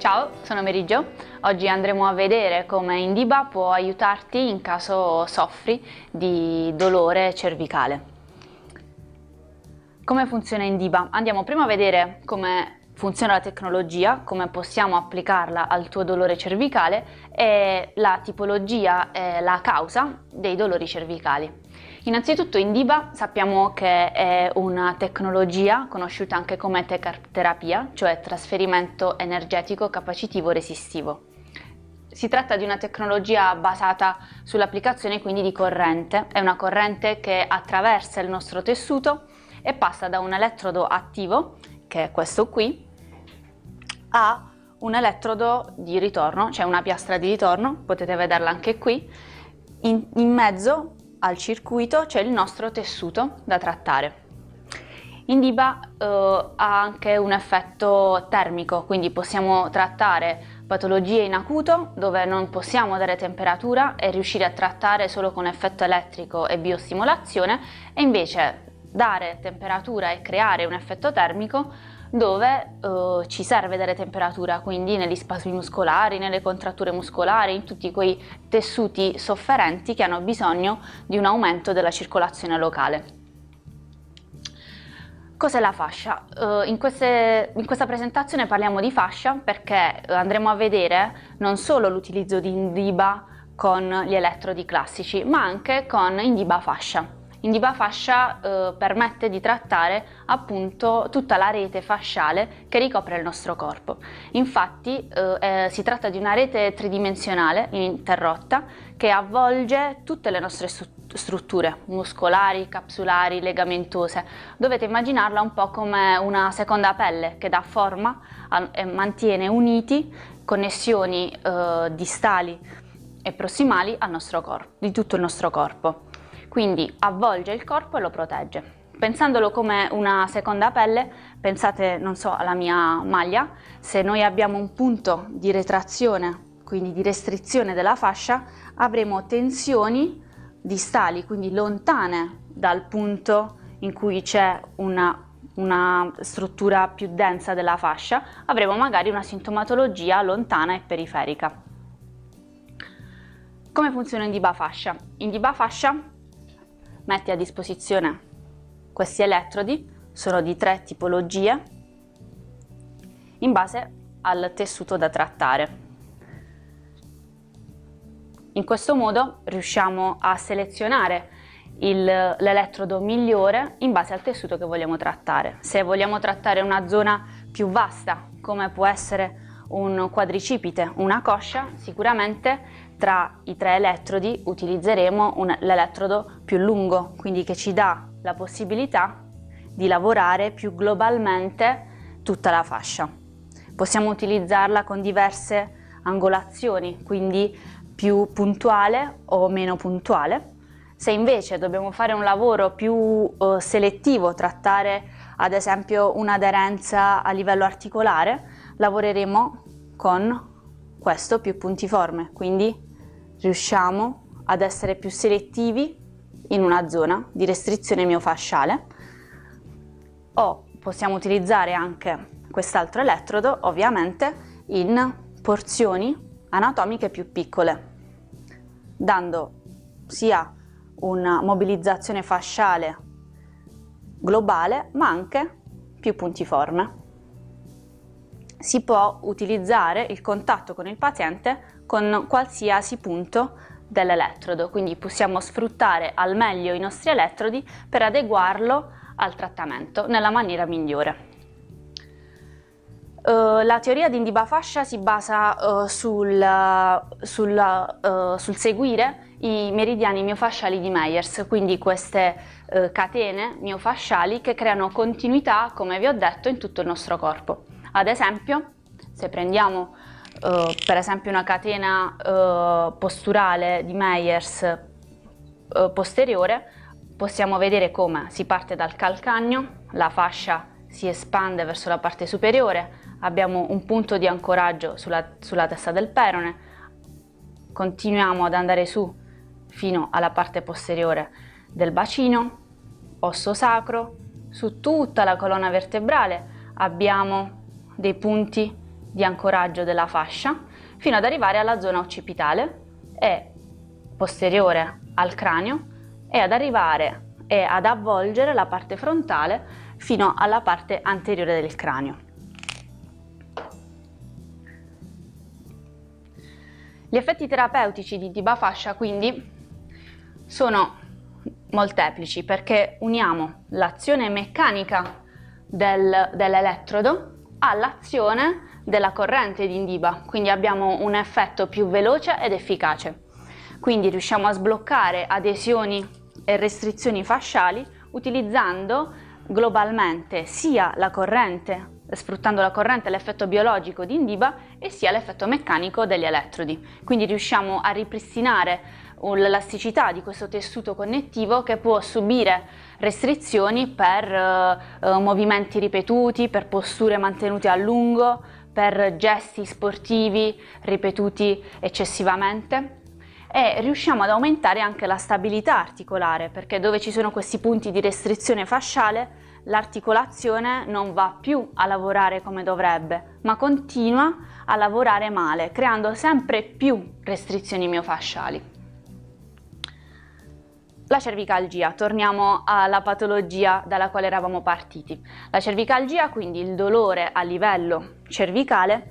Ciao, sono Meriggio. Oggi andremo a vedere come Indiba può aiutarti in caso soffri di dolore cervicale. Come funziona Indiba? Andiamo prima a vedere come funziona la tecnologia, come possiamo applicarla al tuo dolore cervicale e la tipologia e la causa dei dolori cervicali. Innanzitutto Indiba sappiamo che è una tecnologia conosciuta anche come terapia, cioè trasferimento energetico capacitivo resistivo. Si tratta di una tecnologia basata sull'applicazione quindi di corrente, è una corrente che attraversa il nostro tessuto e passa da un elettrodo attivo, che è questo qui, ha un elettrodo di ritorno, cioè una piastra di ritorno, potete vederla anche qui, in, in mezzo al circuito c'è il nostro tessuto da trattare. Indiba eh, ha anche un effetto termico, quindi possiamo trattare patologie in acuto dove non possiamo dare temperatura e riuscire a trattare solo con effetto elettrico e biostimolazione e invece dare temperatura e creare un effetto termico dove uh, ci serve dare temperatura, quindi negli spasmi muscolari, nelle contratture muscolari, in tutti quei tessuti sofferenti che hanno bisogno di un aumento della circolazione locale. Cos'è la fascia? Uh, in, queste, in, questa presentazione parliamo di fascia perché andremo a vedere non solo l'utilizzo di indiba con gli elettrodi classici, ma anche con indiba fascia. Indiba fascia eh, permette di trattare appunto tutta la rete fasciale che ricopre il nostro corpo. Infatti eh, eh, si tratta di una rete tridimensionale ininterrotta che avvolge tutte le nostre strutture muscolari, capsulari, legamentose. Dovete immaginarla un po' come una seconda pelle che dà forma e mantiene uniti connessioni eh, distali e prossimali al nostro corpo, di tutto il nostro corpo quindi avvolge il corpo e lo protegge. Pensandolo come una seconda pelle, pensate, non so, alla mia maglia, se noi abbiamo un punto di retrazione, quindi di restrizione della fascia, avremo tensioni distali, quindi lontane dal punto in cui c'è una, una struttura più densa della fascia, avremo magari una sintomatologia lontana e periferica. Come funziona Indiba fascia? Indiba fascia metti a disposizione questi elettrodi, sono di tre tipologie, in base al tessuto da trattare. In questo modo riusciamo a selezionare l'elettrodo migliore in base al tessuto che vogliamo trattare. Se vogliamo trattare una zona più vasta, come può essere un quadricipite, una coscia, sicuramente tra i tre elettrodi utilizzeremo l'elettrodo più lungo, quindi che ci dà la possibilità di lavorare più globalmente tutta la fascia. Possiamo utilizzarla con diverse angolazioni, quindi più puntuale o meno puntuale. Se invece dobbiamo fare un lavoro più uh, selettivo, trattare ad esempio un'aderenza a livello articolare, lavoreremo con questo più puntiforme, quindi riusciamo ad essere più selettivi in una zona di restrizione miofasciale o possiamo utilizzare anche quest'altro elettrodo ovviamente in porzioni anatomiche più piccole dando sia una mobilizzazione fasciale globale ma anche più puntiforme. Si può utilizzare il contatto con il paziente con qualsiasi punto dell'elettrodo, quindi possiamo sfruttare al meglio i nostri elettrodi per adeguarlo al trattamento nella maniera migliore. Uh, la teoria di Indiba fascia si basa uh, sul, sul, uh, sul, seguire i meridiani miofasciali di Meyers, quindi queste catene miofasciali che creano continuità, come vi ho detto, in tutto il nostro corpo. Ad esempio, se prendiamo uh, per esempio una catena uh, posturale di Meyers uh, posteriore, possiamo vedere come si parte dal calcagno, la fascia si espande verso la parte superiore, abbiamo un punto di ancoraggio sulla, sulla testa del perone, continuiamo ad andare su fino alla parte posteriore del bacino, osso sacro, su tutta la colonna vertebrale abbiamo dei punti di ancoraggio della fascia fino ad arrivare alla zona occipitale e posteriore al cranio e ad arrivare e ad avvolgere la parte frontale fino alla parte anteriore del cranio. Gli effetti terapeutici di Diba fascia quindi sono molteplici perché uniamo l'azione meccanica del, dell'elettrodo all'azione della corrente di Indiba, quindi abbiamo un effetto più veloce ed efficace. Quindi riusciamo a sbloccare adesioni e restrizioni fasciali utilizzando globalmente sia la corrente sfruttando la corrente l'effetto biologico di Indiba e sia l'effetto meccanico degli elettrodi. Quindi riusciamo a ripristinare l'elasticità di questo tessuto connettivo che può subire restrizioni per eh, movimenti ripetuti, per posture mantenute a lungo, per gesti sportivi ripetuti eccessivamente e riusciamo ad aumentare anche la stabilità articolare perché dove ci sono questi punti di restrizione fasciale l'articolazione non va più a lavorare come dovrebbe, ma continua a lavorare male, creando sempre più restrizioni miofasciali. La cervicalgia, torniamo alla patologia dalla quale eravamo partiti. La cervicalgia, quindi il dolore a livello cervicale,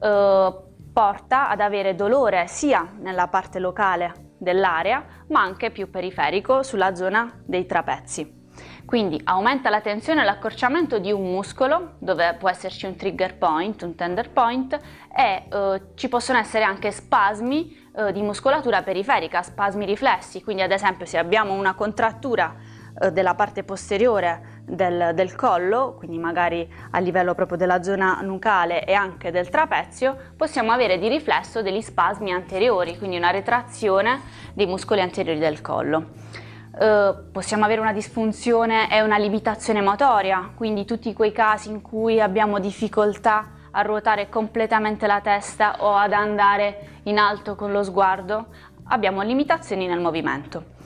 eh, porta ad avere dolore sia nella parte locale dell'area, ma anche più periferico sulla zona dei trapezi. Quindi aumenta la tensione e l'accorciamento di un muscolo, dove può esserci un trigger point, un tender point, e eh, ci possono essere anche spasmi eh, di muscolatura periferica, spasmi riflessi, quindi ad esempio se abbiamo una contrattura eh, della parte posteriore del, del, collo, quindi magari a livello proprio della zona nucale e anche del trapezio, possiamo avere di riflesso degli spasmi anteriori, quindi una retrazione dei muscoli anteriori del collo. Eh, possiamo avere una disfunzione e una limitazione motoria, quindi tutti quei casi in cui abbiamo difficoltà a ruotare completamente la testa o ad andare in alto con lo sguardo, abbiamo limitazioni nel movimento.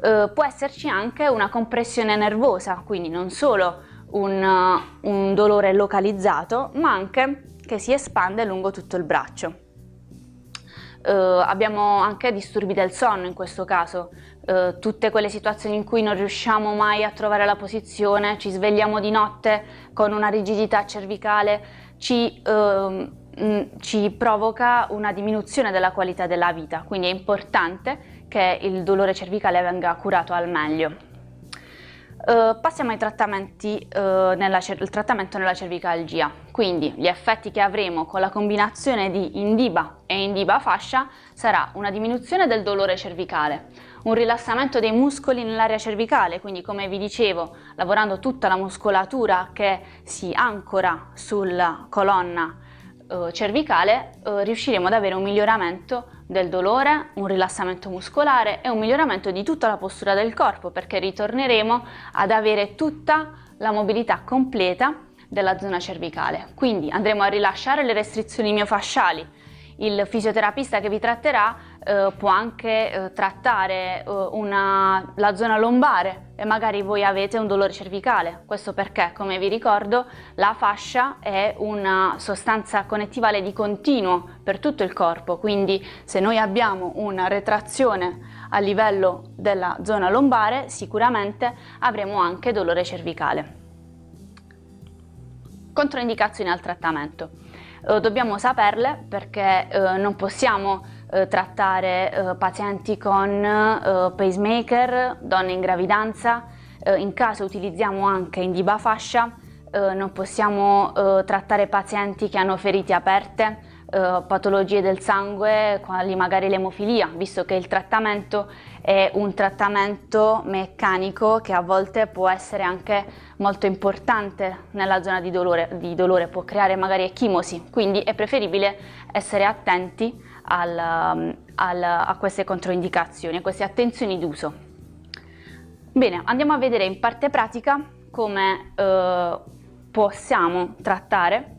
Uh, può esserci anche una compressione nervosa, quindi non solo un, un dolore localizzato, ma anche che si espande lungo tutto il braccio. Uh, abbiamo anche disturbi del sonno in questo caso, uh, tutte quelle situazioni in cui non riusciamo mai a trovare la posizione, ci svegliamo di notte con una rigidità cervicale, ci, uh, ci provoca una diminuzione della qualità della vita, quindi è importante che il dolore cervicale venga curato al meglio. Uh, passiamo ai trattamenti, uh, nella, il trattamento nella cervicalgia. Quindi gli effetti che avremo con la combinazione di indiba e indiba fascia sarà una diminuzione del dolore cervicale, un rilassamento dei muscoli nell'area cervicale, quindi come vi dicevo, lavorando tutta la muscolatura che si ancora sulla colonna uh, cervicale, riusciremo ad avere un miglioramento del dolore, un rilassamento muscolare e un miglioramento di tutta la postura del corpo perché ritorneremo ad avere tutta la mobilità completa della zona cervicale. Quindi andremo a rilasciare le restrizioni miofasciali, il fisioterapista che vi tratterà eh, può anche eh, trattare eh, una, la zona lombare e magari voi avete un dolore cervicale. Questo perché, come vi ricordo, la fascia è una sostanza connettivale di continuo per tutto il corpo, quindi se noi abbiamo una retrazione a livello della zona lombare, sicuramente avremo anche dolore cervicale. Controindicazioni al trattamento dobbiamo saperle perché eh, non possiamo eh, trattare eh, pazienti con eh, pacemaker, donne in gravidanza, eh, in caso utilizziamo anche indiba fascia, non possiamo trattare pazienti che hanno ferite aperte, patologie del sangue, quali magari l'emofilia, visto che il trattamento è un trattamento meccanico che a volte può essere anche molto importante nella zona di dolore, di dolore può creare magari echimosi, quindi è preferibile essere attenti al, al, a queste controindicazioni, a queste attenzioni d'uso. Bene, andiamo a vedere in parte pratica come eh, possiamo trattare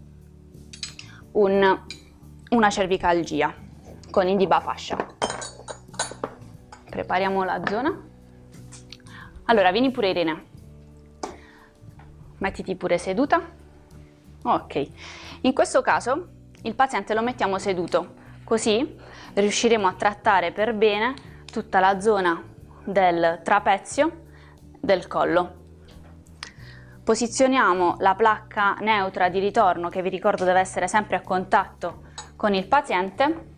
un, una cervicalgia con indiba fascia. Prepariamo la zona. Allora, vieni pure Irene mettiti pure seduta. Ok, in questo caso il paziente lo mettiamo seduto, così riusciremo a trattare per bene tutta la zona del trapezio del collo. Posizioniamo la placca neutra di ritorno che vi ricordo deve essere sempre a contatto con il paziente,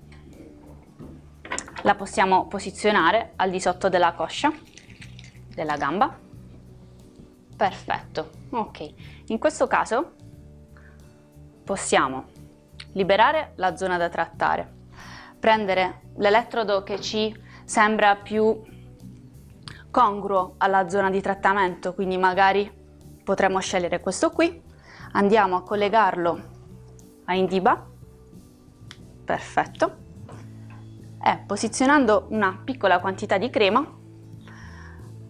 la possiamo posizionare al di sotto della coscia, della gamba. Perfetto, ok. In questo caso possiamo liberare la zona da trattare, prendere l'elettrodo che ci sembra più congruo alla zona di trattamento, quindi magari potremmo scegliere questo qui, andiamo a collegarlo a Indiba, perfetto, e posizionando una piccola quantità di crema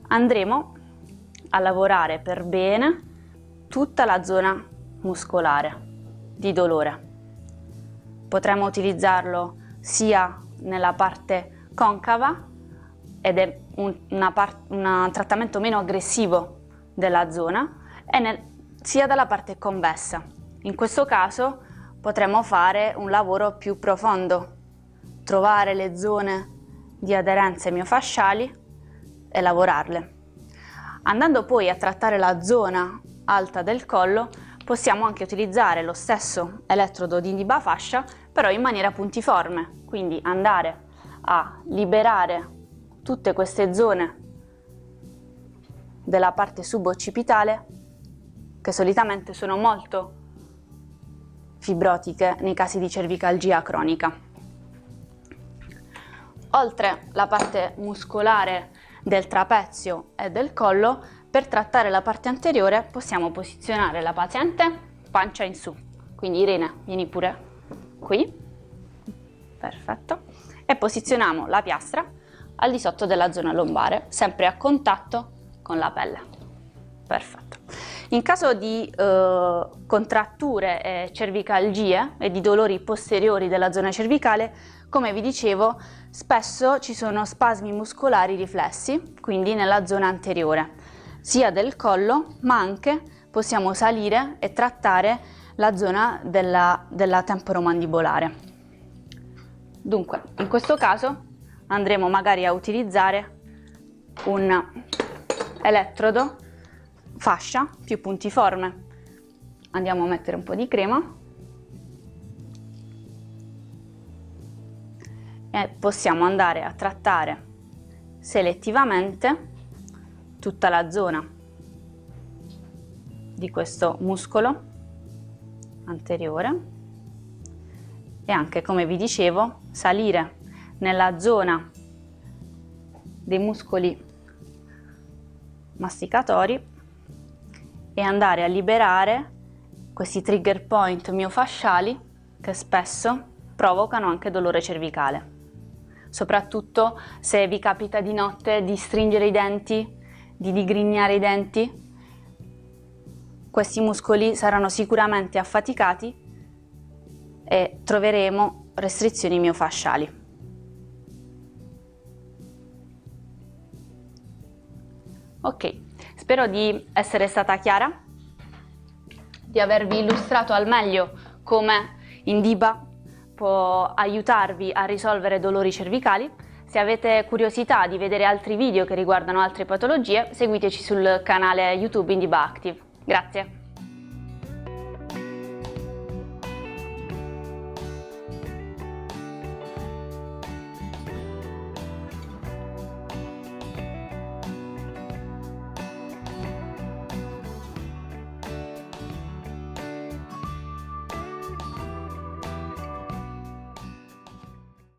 andremo a lavorare per bene tutta la zona muscolare di dolore. Potremmo utilizzarlo sia nella parte concava ed è un, un trattamento meno aggressivo della zona e nel, sia dalla parte convessa. In questo caso potremmo fare un lavoro più profondo, trovare le zone di aderenze miofasciali e lavorarle. Andando poi a trattare la zona alta del collo, possiamo anche utilizzare lo stesso elettrodo di indiba fascia, però in maniera puntiforme, quindi andare a liberare tutte queste zone della parte suboccipitale che solitamente sono molto fibrotiche nei casi di cervicalgia cronica. Oltre la parte muscolare del trapezio e del collo, per trattare la parte anteriore possiamo posizionare la paziente pancia in su. Quindi Irene, vieni pure qui. Perfetto. E posizioniamo la piastra al di sotto della zona lombare, sempre a contatto con la pelle. Perfetto. In caso di eh, contratture e cervicalgie e di dolori posteriori della zona cervicale, come vi dicevo, spesso ci sono spasmi muscolari riflessi, quindi nella zona anteriore, sia del collo, ma anche possiamo salire e trattare la zona della, della temporomandibolare. Dunque, in questo caso andremo magari a utilizzare un elettrodo fascia più puntiforme. Andiamo a mettere un po' di crema e possiamo andare a trattare selettivamente tutta la zona di questo muscolo anteriore e anche come vi dicevo salire nella zona dei muscoli masticatori e andare a liberare questi trigger point miofasciali che spesso provocano anche dolore cervicale. Soprattutto se vi capita di notte di stringere i denti, di digrignare i denti, questi muscoli saranno sicuramente affaticati e troveremo restrizioni miofasciali. Ok, spero di essere stata chiara, di avervi illustrato al meglio come Indiba può aiutarvi a risolvere dolori cervicali. Se avete curiosità di vedere altri video che riguardano altre patologie, seguiteci sul canale YouTube Indiba Active. Grazie!